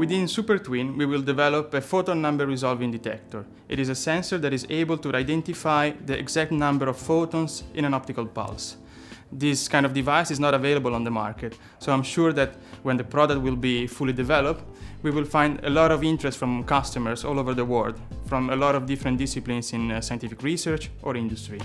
Within SuperTwin, we will develop a photon number resolving detector. It is a sensor that is able to identify the exact number of photons in an optical pulse. This kind of device is not available on the market, so I'm sure that when the product will be fully developed, we will find a lot of interest from customers all over the world, from a lot of different disciplines in uh, scientific research or industry.